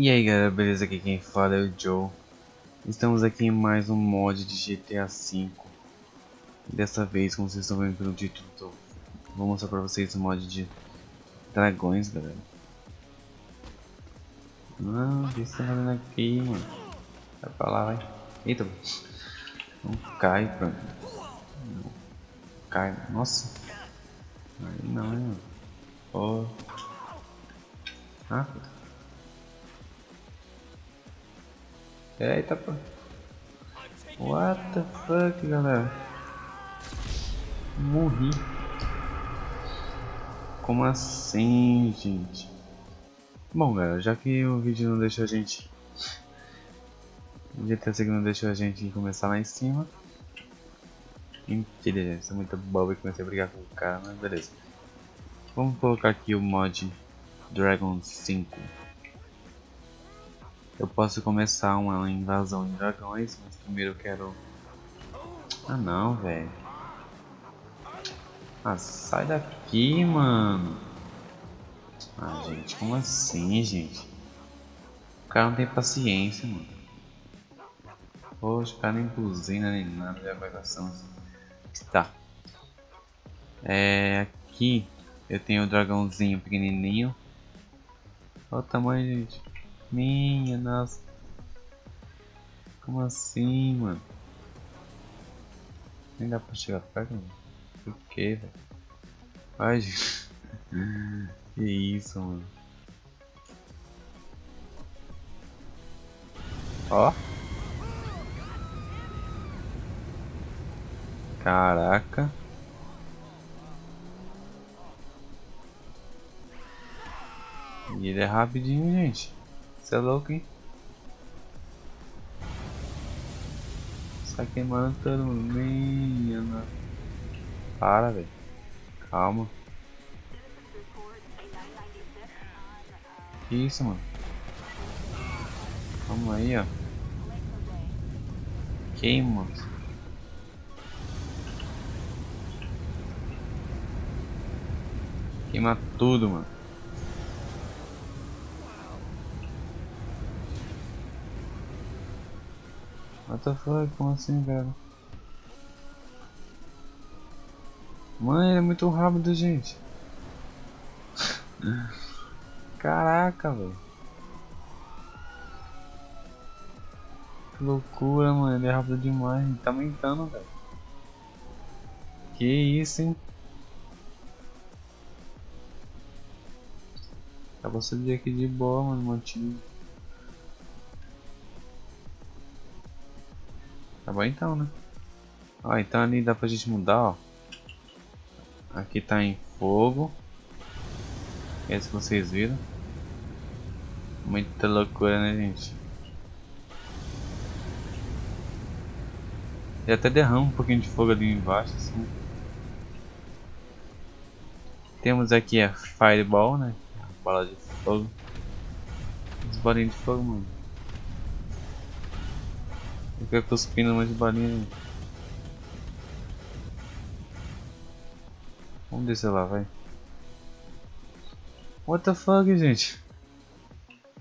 E aí galera, beleza? Aqui quem fala é o Joe. Estamos aqui em mais um mod de GTA V. Dessa vez, como vocês estão vendo pelo título Vou mostrar pra vocês o mod de dragões, galera. Não, o que você tá fazendo aqui, mano? Vai pra lá, vai. Eita, não cai, pronto Não cai, nossa. Aí não, hein, mano. Oh. Ah, Eita, pô. What the fuck, galera? Morri. Como assim, gente? Bom, galera, já que o vídeo não deixou a gente... O GTA não deixou a gente começar lá em cima. Mentira, gente. É muito bobo e comecei a brigar com o cara, mas beleza. Vamos colocar aqui o mod Dragon 5. Eu posso começar uma invasão de dragões, mas primeiro eu quero... Ah não, velho. Ah, sai daqui, mano. Ah, gente, como assim, gente? O cara não tem paciência, mano. Poxa, o cara nem buzina nem nada de avaliação. Assim. Tá. É, aqui eu tenho o dragãozinho pequenininho. Olha o tamanho, gente. Minha nossa. Como assim, mano? Nem dá pra chegar perto, mano. Por que, velho? Ai, gente. que isso, mano. Ó. Caraca. E ele é rapidinho, gente. Você é louco, hein? Sai queimando todo mundo. Minha Para, velho. Calma. Que isso, mano? Calma aí, ó. Queima. Queima tudo, mano. What the fuck? Como assim, velho? Mãe, é muito rápido, gente. Caraca, velho. Que loucura, mano. Ele é rápido demais. Ele tá aumentando, velho. Que isso, hein? Pra subir aqui de boa, mano, mantinho. Tá bom então, né? Ó, então ali dá pra gente mudar, ó. Aqui tá em fogo. Esse que vocês viram. Muita loucura, né, gente? E até derrama um pouquinho de fogo ali embaixo, assim. Temos aqui a Fireball, né? A bola de fogo. As bolinhas de fogo, mano. Fica cuspindo mais de balinha. Vamos descer lá, vai. What the fuck, gente?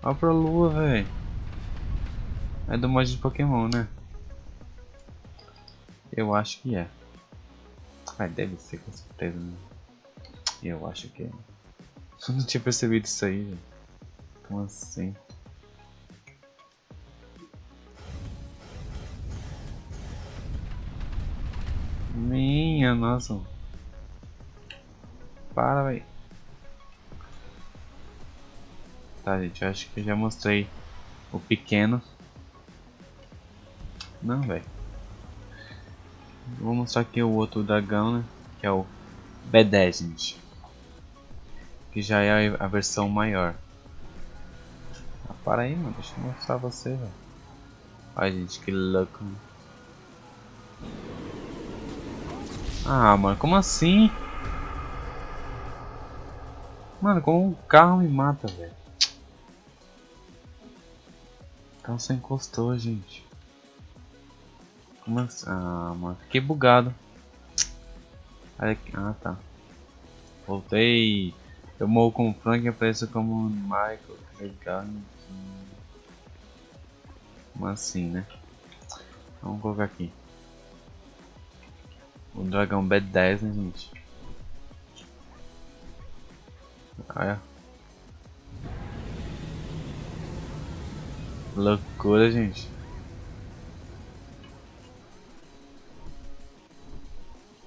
Olha pra lua, velho. É do mod de Pokémon, né? Eu acho que é. Ah, deve ser com certeza, né? Eu acho que é. Eu não tinha percebido isso aí, velho. Como assim? Minha nossa. Para, velho. Tá, gente, acho que eu já mostrei o pequeno. Não, velho. Vou mostrar aqui o outro dragão, né? Que é o B10, gente. Que já é a versão maior. Ah, para aí, mano. Deixa eu mostrar você, velho. Ai, gente, que louco. Mano. Ah, mano, como assim? Mano, como um carro me mata, velho. O carro só encostou, gente. Como assim? Ah, mano, fiquei bugado. Ah, tá. Voltei. Eu morro com o Frank e apareço como Michael. Legal. Como assim, né? Vamos colocar aqui. O dragão B10, né, gente? Olha. Loucura, gente.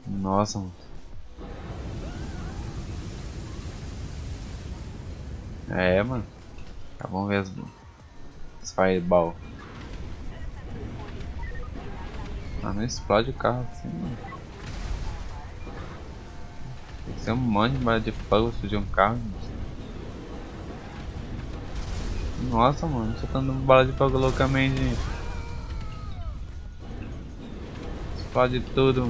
Nossa, mano. É, mano. Tá, ver as, as fireball. Ah, não explode o carro assim, mano. Tem um monte de bala de fogo explodir um carro. Nossa, mano, você tá dando bala de fogo loucamente. Explode tudo.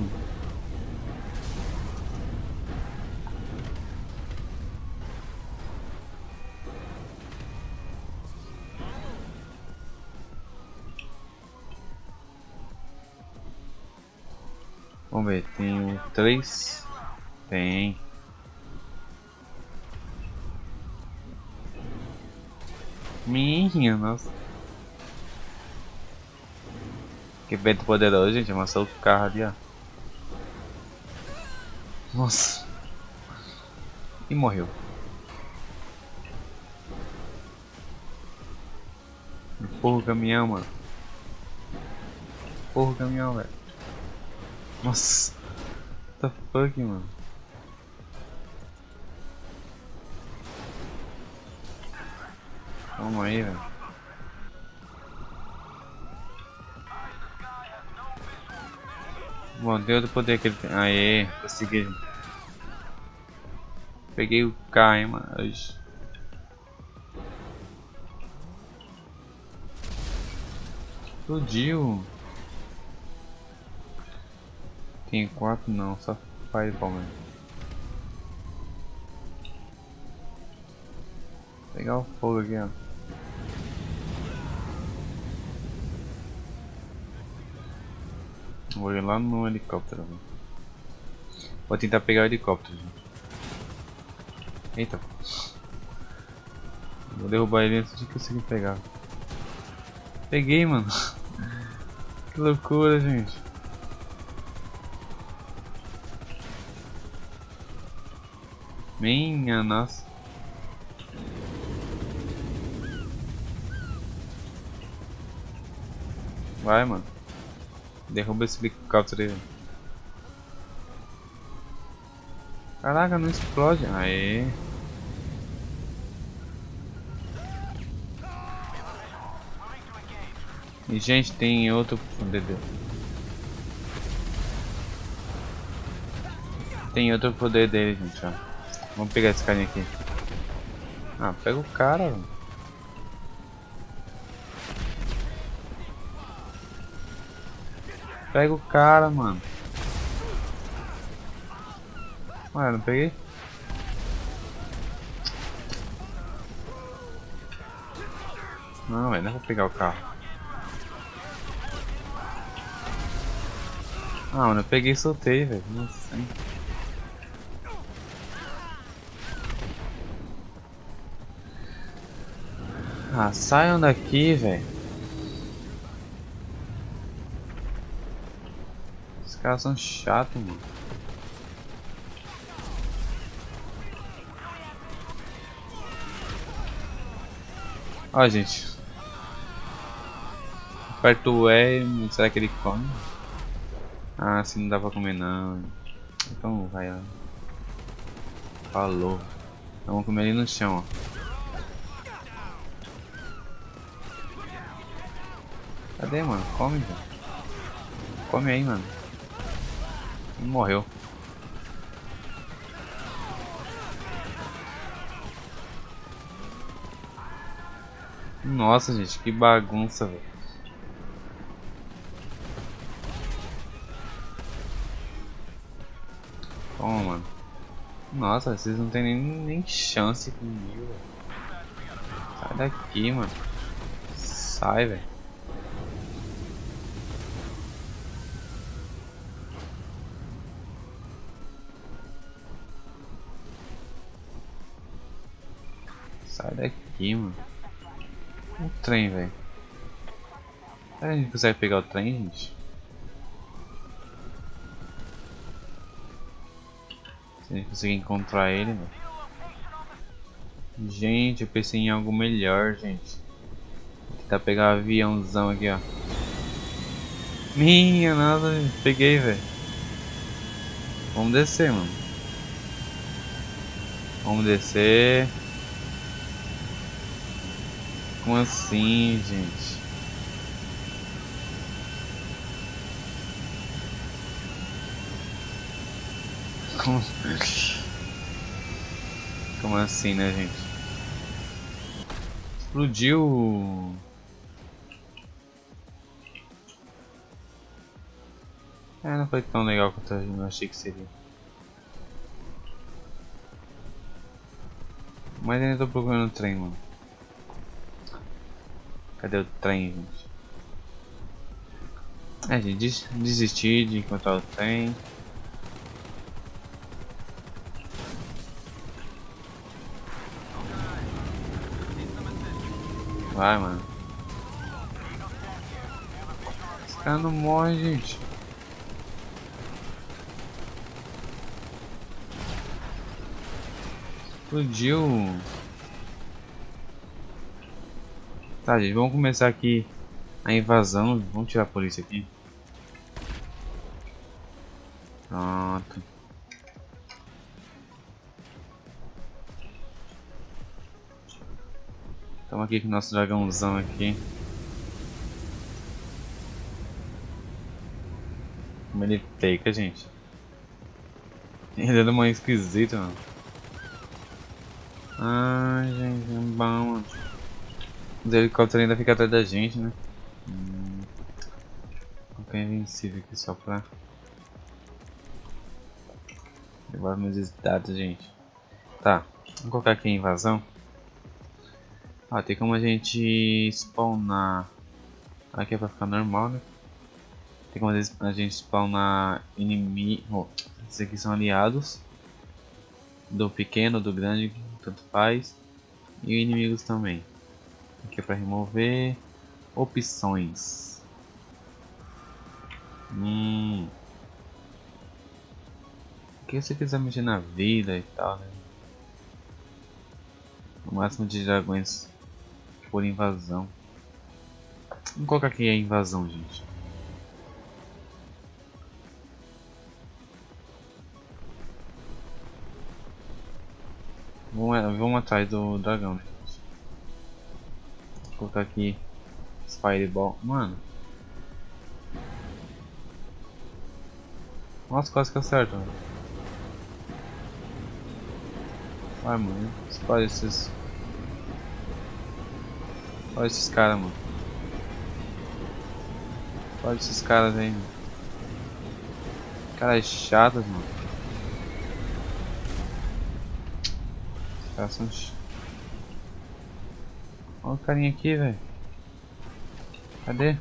Vamos ver, tem três. Tem. Minha, nossa. Que vento poderoso, gente. Amassou o carro ali, ó. Nossa. E morreu. Empurra o caminhão, mano. Empurra o caminhão, velho. Nossa. What the fuck, mano? Calma aí, velho. Bom, tem outro poder que ele tem. Aê, consegui. Peguei o K, hein, mano. Explodiu. Tem quatro não, só Fireball mesmo. Pegar o fogo aqui, ó. Vou ir lá no helicóptero. Vou tentar pegar o helicóptero. Gente. Eita. Vou derrubar ele antes de conseguir pegar. Peguei, mano. que loucura, gente. Minha nossa. Vai, mano. Derruba esse helicóptero aí. Caraca, não explode. Aê. E gente, tem outro dele. Tem outro poder dele, gente, ó. Vamos pegar esse carinha aqui. Ah, pega o cara, mano. Pega o cara, mano. Ué, não peguei? Não, velho, não vou pegar o carro. Ah, mano, eu peguei e soltei, velho. Nossa, hein. Ah, saiam daqui, velho. Caras são chatos, mano. Ó, gente. Aperto o E, será que ele come? Ah, se não dá pra comer não. Então vai, ó. Falou. Então, vamos comer ali no chão, ó. Cadê, mano? Come, velho. Come aí, mano. Morreu. Nossa, gente, que bagunça, velho. Toma, mano. Nossa, vocês não tem nem, nem chance comigo, velho. Sai daqui, mano. Sai, velho. Sai daqui, mano. O trem, velho. a gente consegue pegar o trem, gente? Se a gente conseguir encontrar ele, mano. Gente, eu pensei em algo melhor, gente. Vou tentar pegar o um aviãozão aqui, ó. Minha nada, peguei, velho. Vamos descer, mano. Vamos descer. Como assim, gente? Como... Como assim, né, gente? Explodiu. É, não foi tão legal quanto eu achei que seria. Mas ainda tô procurando o trem, mano. Cadê o trem, gente? É, gente, desisti de encontrar o trem. Vai, mano. Esse cara não morre, gente. Explodiu. Tá, gente, vamos começar aqui a invasão. Vamos tirar a polícia aqui. Pronto. Estamos aqui com o nosso dragãozão aqui. Como ele peca, gente. Ele é de uma esquisito, mano. Ai, gente, é bom, mano. Os helicópteros ainda ficam atrás da gente, né? Hum. Vou invencível aqui só pra... Levar meus dados, gente. Tá, vamos colocar aqui invasão. Ah, tem como a gente spawnar. Aqui é pra ficar normal, né? Tem como a gente spawnar inimigo. Oh, esses aqui são aliados. Do pequeno, do grande, tanto faz. E inimigos também. Aqui é pra remover. Opções. Hum. O que você quiser mexer na vida e tal, né? O máximo de dragões por invasão. Vamos colocar aqui a invasão, gente. Vamos, vamos atrás do dragão, né, colocar aqui Fireball. Mano. Nossa, quase que acerta. Mano. Vai, mano. Espalha esses Olha esses caras, mano. Olha esses caras aí, mano. Caras chatos, mano. Os caras são. Olha o carinha aqui, velho. Cadê?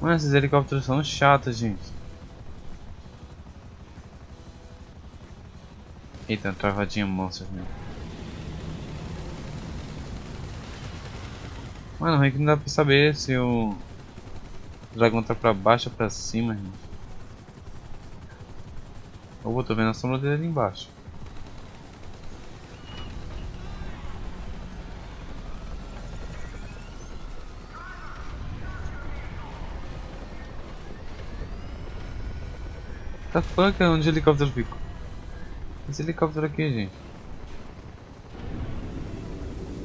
Mano, esses helicópteros são chatos, gente. Eita, travadinha monstro mesmo. Mano, é que não dá pra saber se o dragão tá pra baixo ou pra cima, gente. Ou tô vendo a sombra dele ali embaixo. Tá fuck, onde o helicóptero ficou? Esse helicóptero aqui, gente.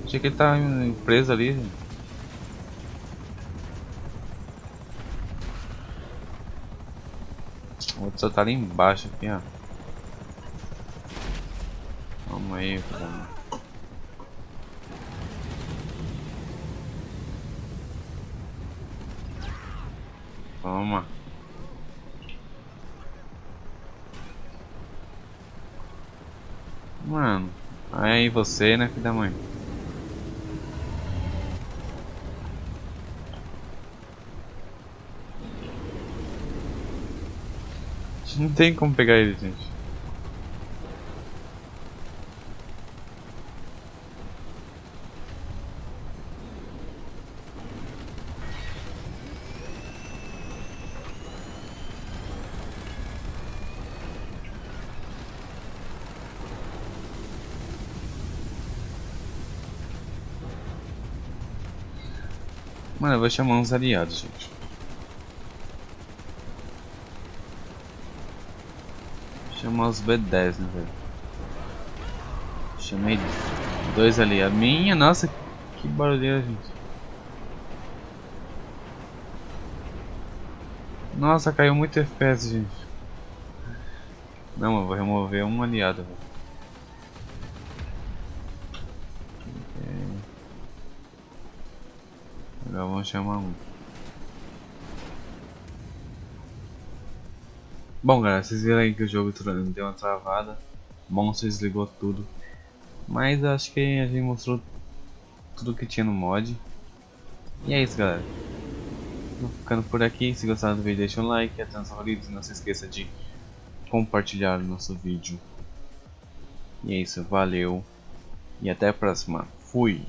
Achei que ele tá preso ali, gente. O outro só tá ali embaixo aqui, ó. Vamos aí, cara. Toma. Mano, aí você, né, filho da mãe? Não tem como pegar ele, gente. Mano, eu vou chamar uns aliados, gente. Chamar os B10, né, velho? Chamei dois ali. A minha, nossa, que barulheira, gente. Nossa, caiu muito FPS, gente. Não, eu vou remover um aliado, velho. Vamos chamar um. Bom galera, vocês viram aí que o jogo deu uma travada. Monstro desligou tudo. Mas acho que a gente mostrou tudo que tinha no mod. E é isso galera. Vou ficando por aqui. Se gostaram do vídeo deixa um like, até os favoritos. Não se esqueça de compartilhar o nosso vídeo. E é isso, valeu. E até a próxima. Fui!